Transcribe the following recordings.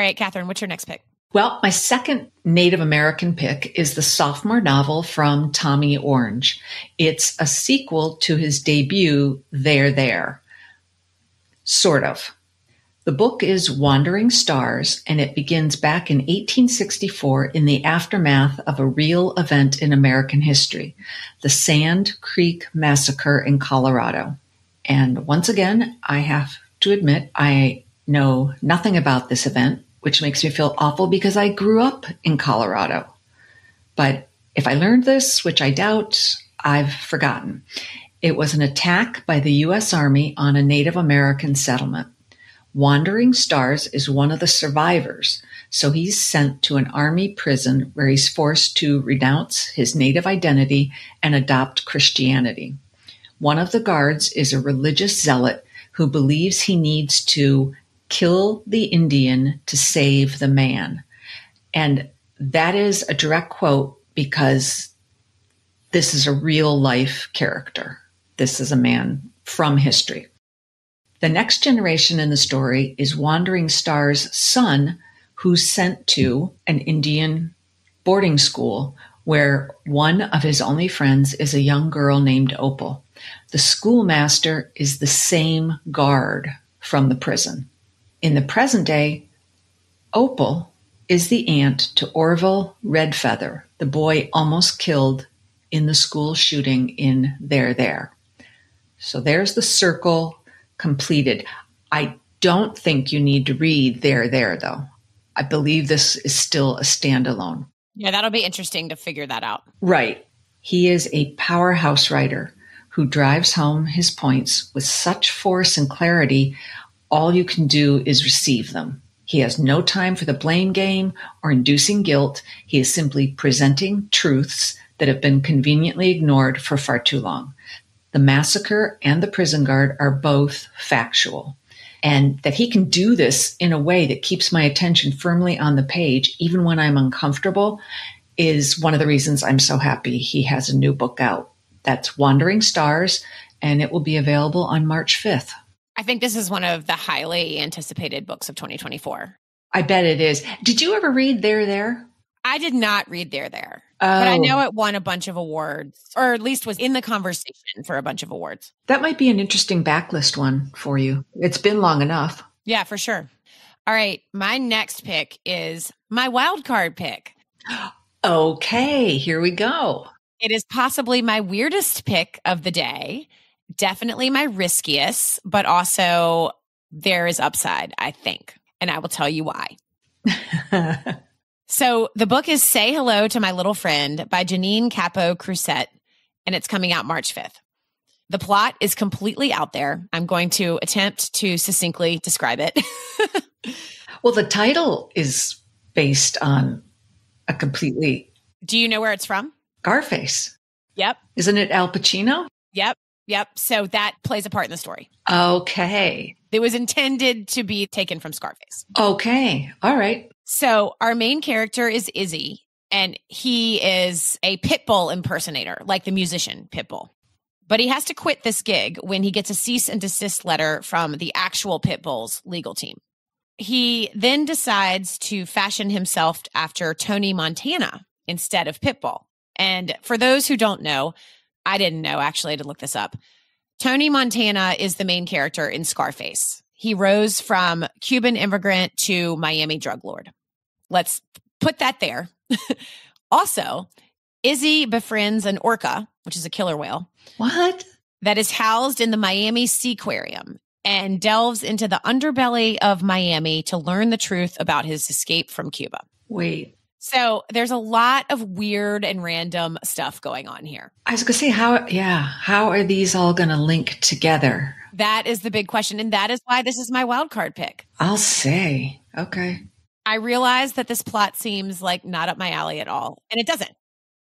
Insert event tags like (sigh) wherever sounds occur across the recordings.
All right, Catherine, what's your next pick? Well, my second Native American pick is the sophomore novel from Tommy Orange. It's a sequel to his debut, There There. Sort of. The book is Wandering Stars, and it begins back in 1864 in the aftermath of a real event in American history, the Sand Creek Massacre in Colorado. And once again, I have to admit, I know nothing about this event which makes me feel awful because I grew up in Colorado. But if I learned this, which I doubt, I've forgotten. It was an attack by the U.S. Army on a Native American settlement. Wandering Stars is one of the survivors, so he's sent to an army prison where he's forced to renounce his native identity and adopt Christianity. One of the guards is a religious zealot who believes he needs to kill the Indian to save the man. And that is a direct quote because this is a real life character. This is a man from history. The next generation in the story is Wandering Star's son, who's sent to an Indian boarding school where one of his only friends is a young girl named Opal. The schoolmaster is the same guard from the prison. In the present day, Opal is the aunt to Orville Redfeather, the boy almost killed in the school shooting in There There. So there's the circle completed. I don't think you need to read There There, though. I believe this is still a standalone. Yeah, that'll be interesting to figure that out. Right. He is a powerhouse writer who drives home his points with such force and clarity all you can do is receive them. He has no time for the blame game or inducing guilt. He is simply presenting truths that have been conveniently ignored for far too long. The massacre and the prison guard are both factual. And that he can do this in a way that keeps my attention firmly on the page, even when I'm uncomfortable, is one of the reasons I'm so happy he has a new book out. That's Wandering Stars, and it will be available on March 5th. I think this is one of the highly anticipated books of 2024. I bet it is. Did you ever read There There? I did not read There There. Oh. But I oh. know oh. it won a bunch of awards, or at least was in the conversation for a bunch of awards. That might be an interesting backlist one for you. It's been long enough. Yeah, for sure. All right. My next pick is my wild card pick. (gasps) okay, here we go. It is possibly my weirdest pick of the day definitely my riskiest, but also there is upside, I think. And I will tell you why. (laughs) so the book is Say Hello to My Little Friend by Jennine Capo Crucet, and it's coming out March 5th. The plot is completely out there. I'm going to attempt to succinctly describe it. (laughs) well, the title is based on a completely. Do you know where it's from? Scarface. Yep. Isn't it Al Pacino? Yep. Yep. So that plays a part in the story. Okay. It was intended to be taken from Scarface. Okay. All right. So our main character is Izzy, and he is a Pitbull impersonator, like the musician Pitbull. But he has to quit this gig when he gets a cease and desist letter from the actual Pitbull's legal team. He then decides to fashion himself after Tony Montana instead of Pitbull. And for those who don't know, I didn't know actually to look this up. Tony Montana is the main character in Scarface. He rose from Cuban immigrant to Miami drug lord. Let's put that there. (laughs) also, Izzy befriends an orca, which is a killer whale. What? That is housed in the Miami Seaquarium and delves into the underbelly of Miami to learn the truth about his escape from Cuba. Wait, so there's a lot of weird and random stuff going on here. I was going to say, how, yeah, how are these all going to link together? That is the big question. And that is why this is my wild card pick. I'll say. Okay. I realize that this plot seems like not up my alley at all, and it doesn't.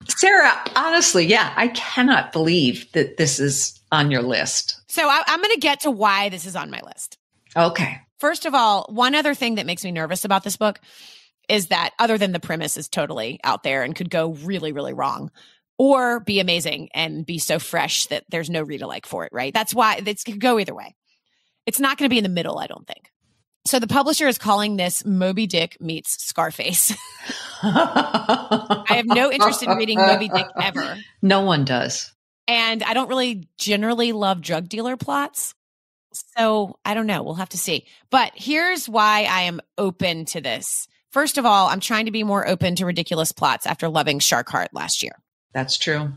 Sarah, honestly, yeah, I cannot believe that this is on your list. So I, I'm going to get to why this is on my list. Okay. First of all, one other thing that makes me nervous about this book is that other than the premise is totally out there and could go really, really wrong or be amazing and be so fresh that there's no read alike for it, right? That's why it could go either way. It's not going to be in the middle, I don't think. So the publisher is calling this Moby Dick meets Scarface. (laughs) I have no interest in reading Moby Dick ever. No one does. And I don't really generally love drug dealer plots. So I don't know. We'll have to see. But here's why I am open to this. First of all, I'm trying to be more open to ridiculous plots after loving Shark Heart last year. That's true.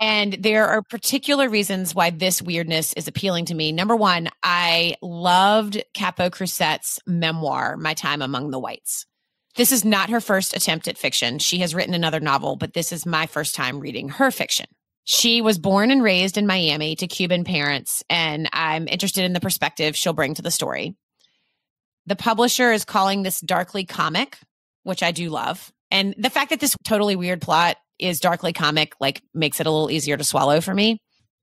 And there are particular reasons why this weirdness is appealing to me. Number one, I loved Capo Crucet's memoir, My Time Among the Whites. This is not her first attempt at fiction. She has written another novel, but this is my first time reading her fiction. She was born and raised in Miami to Cuban parents, and I'm interested in the perspective she'll bring to the story. The publisher is calling this darkly comic, which I do love. And the fact that this totally weird plot is darkly comic like makes it a little easier to swallow for me.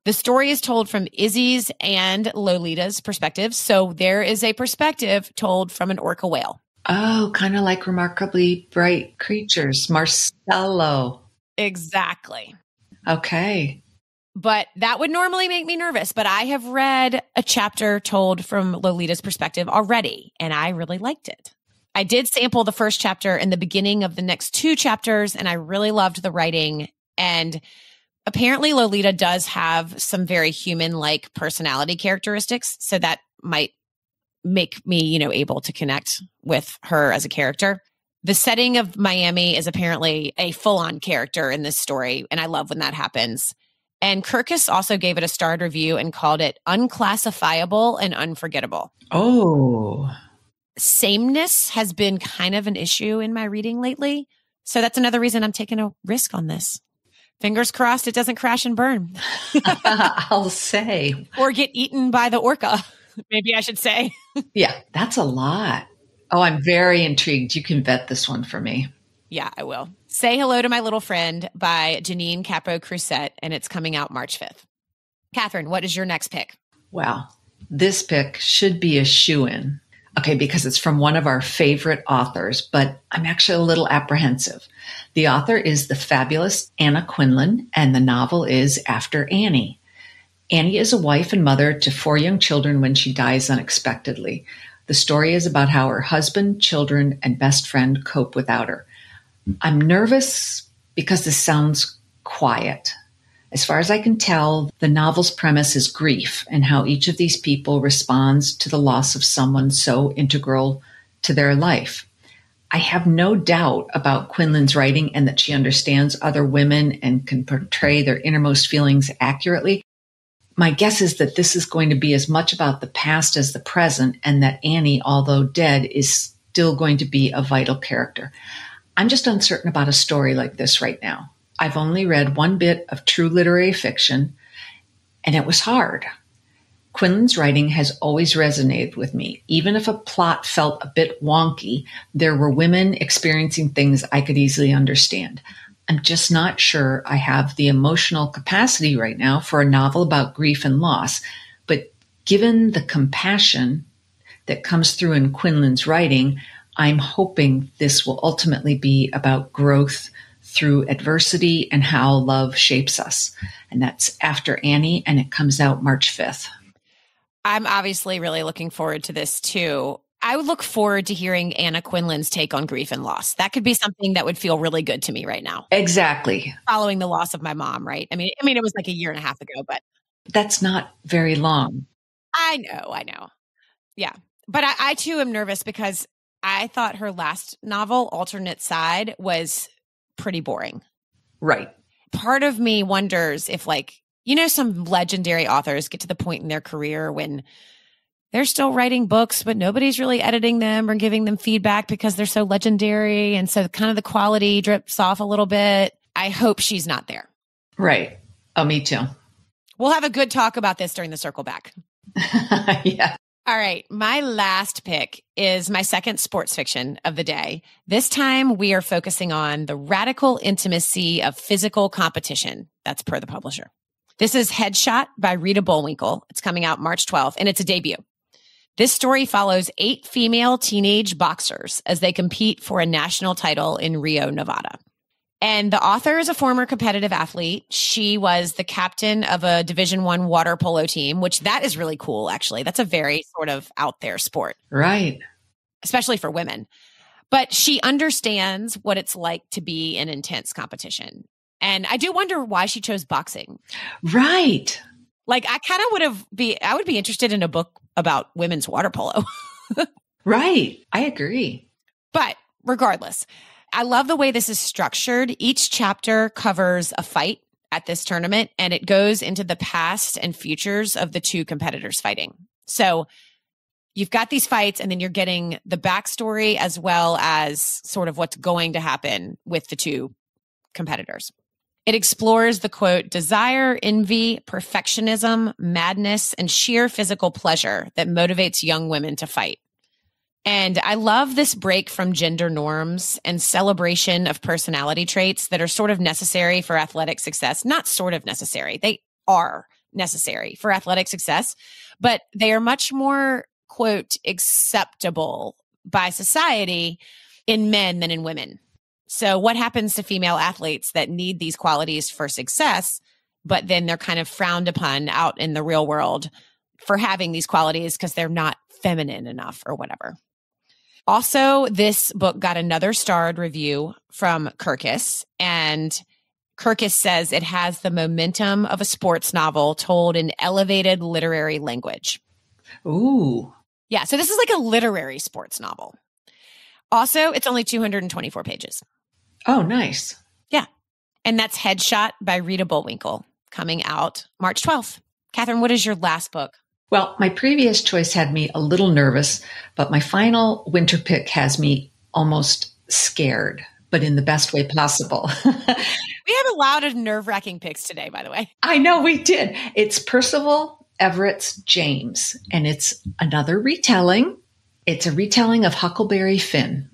The story is told from Izzy's and Lolita's perspectives. So there is a perspective told from an orca whale. Oh, kind of like remarkably bright creatures. Marcellus. Exactly. Okay. But that would normally make me nervous. But I have read a chapter told from Lolita's perspective already, and I really liked it. I did sample the first chapter and the beginning of the next two chapters, and I really loved the writing. And apparently, Lolita does have some very human like personality characteristics. So that might make me, you know, able to connect with her as a character. The setting of Miami is apparently a full on character in this story. And I love when that happens. And Kirkus also gave it a starred review and called it unclassifiable and unforgettable. Oh sameness has been kind of an issue in my reading lately. So that's another reason I'm taking a risk on this. Fingers crossed it doesn't crash and burn. (laughs) (laughs) I'll say. Or get eaten by the orca. (laughs) Maybe I should say. yeah, that's a lot. Oh, I'm very intrigued. You can vet this one for me. Yeah, I will. Say Hello to My Little Friend by Jennine Capo Crucet, and it's coming out March 5th. Catherine, what is your next pick? Well, this pick should be a shoe in Okay, because it's from one of our favorite authors, but I'm actually a little apprehensive. The author is the fabulous Anna Quindlen, and the novel is After Annie. Annie is a wife and mother to four young children when she dies unexpectedly. The story is about how her husband, children, and best friend cope without her. I'm nervous because this sounds quiet. As far as I can tell, the novel's premise is grief and how each of these people responds to the loss of someone so integral to their life. I have no doubt about Quindlen's writing and that she understands other women and can portray their innermost feelings accurately. My guess is that this is going to be as much about the past as the present, and that Annie, although dead, is still going to be a vital character. I'm just uncertain about a story like this right now. I've only read one bit of true literary fiction, and it was hard. Quindlen's writing has always resonated with me. Even if a plot felt a bit wonky, there were women experiencing things I could easily understand. I'm just not sure I have the emotional capacity right now for a novel about grief and loss. But given the compassion that comes through in Quindlen's writing, I'm hoping this will ultimately be about growth through adversity and how love shapes us. And that's after Annie, and it comes out March 5th. I'm obviously really looking forward to this too. I would look forward to hearing Anna Quindlen's take on grief and loss. That could be something that would feel really good to me right now. Exactly. Following the loss of my mom, right? I mean, I mean, it was like a year and a half ago, but that's not very long. I know, I know. Yeah. But I, I too am nervous because I thought her last novel, Alternate Side, was pretty boring. Right. Part of me wonders if, like, you know, some legendary authors get to the point in their career when they're still writing books, but nobody's really editing them or giving them feedback because they're so legendary. And so kind of the quality drips off a little bit. I hope she's not there. Right. Oh, me too. We'll have a good talk about this during the circle back. (laughs) yeah. All right. My last pick is my second sports fiction of the day. This time we are focusing on the radical intimacy of physical competition. That's per the publisher. This is Headshot by Rita Bullwinkle. It's coming out March 12th and it's a debut. This story follows eight female teenage boxers as they compete for a national title in Reno, Nevada. And the author is a former competitive athlete. She was the captain of a Division One water polo team, which that is really cool. Actually, that's a very sort of out there sport. Right. especially for women. But she understands what it's like to be in intense competition. And I do wonder why she chose boxing. Right. Like I kind of would have be I would be interested in a book about women's water polo. (laughs) right. I agree. But regardless, I love the way this is structured. Each chapter covers a fight at this tournament and it goes into the past and futures of the two competitors fighting. So you've got these fights and then you're getting the backstory as well as sort of what's going to happen with the two competitors. It explores the quote, desire, envy, perfectionism, madness, and sheer physical pleasure that motivates young women to fight. And I love this break from gender norms and celebration of personality traits that are sort of necessary for athletic success. Not sort of necessary, they are necessary for athletic success, but they are much more, quote, acceptable by society in men than in women. So, what happens to female athletes that need these qualities for success, but then they're kind of frowned upon out in the real world for having these qualities because they're not feminine enough or whatever? Also, this book got another starred review from Kirkus, and Kirkus says it has the momentum of a sports novel told in elevated literary language. Ooh. Yeah, so this is like a literary sports novel. Also, it's only 224 pages. Oh, nice. Yeah. And that's Headshot by Rita Bullwinkle coming out March 12th. Catherine, what is your last book? Well, my previous choice had me a little nervous, but my final winter pick has me almost scared, but in the best way possible. (laughs) we have a lot of nerve wracking picks today, by the way. I know we did. It's Percival Everett's James, and it's another retelling. It's a retelling of Huckleberry Finn.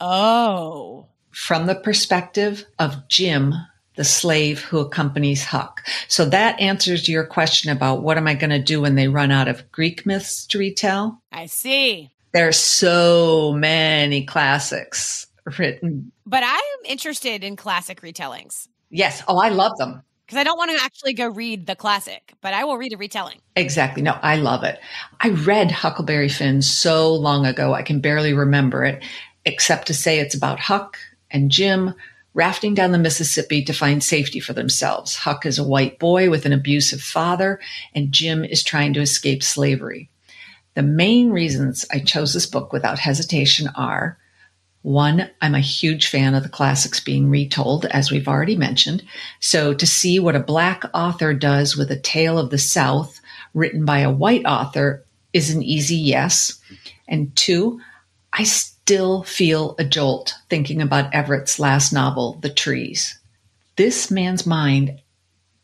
Oh. From the perspective of Jim, the slave who accompanies Huck. So that answers your question about what am I going to do when they run out of Greek myths to retell? I see. There are so many classics written. But I'm interested in classic retellings. Yes. Oh, I love them. Because I don't want to actually go read the classic, but I will read a retelling. Exactly. No, I love it. I read Huckleberry Finn so long ago, I can barely remember it, except to say it's about Huck and Jim rafting down the Mississippi to find safety for themselves. Huck is a white boy with an abusive father, and Jim is trying to escape slavery. The main reasons I chose this book without hesitation are one, I'm a huge fan of the classics being retold, as we've already mentioned. So to see what a black author does with a tale of the South written by a white author is an easy yes. And two, I still feel a jolt thinking about Everett's last novel, The Trees. This man's mind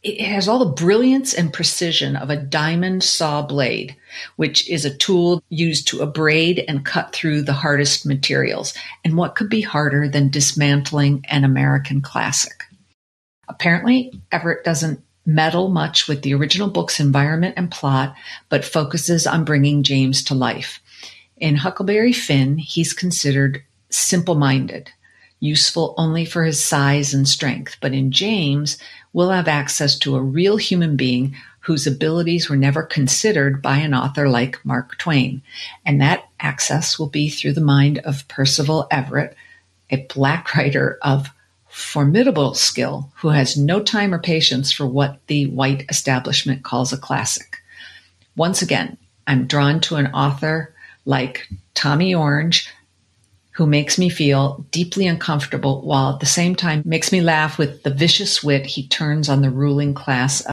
it has all the brilliance and precision of a diamond saw blade, which is a tool used to abrade and cut through the hardest materials. And what could be harder than dismantling an American classic? Apparently, Everett doesn't meddle much with the original book's environment and plot, but focuses on bringing James to life. In Huckleberry Finn, he's considered simple minded, useful only for his size and strength. But in James, we'll have access to a real human being whose abilities were never considered by an author like Mark Twain. And that access will be through the mind of Percival Everett, a black writer of formidable skill who has no time or patience for what the white establishment calls a classic. Once again, I'm drawn to an author like Tommy Orange, who makes me feel deeply uncomfortable while at the same time makes me laugh with the vicious wit he turns on the ruling class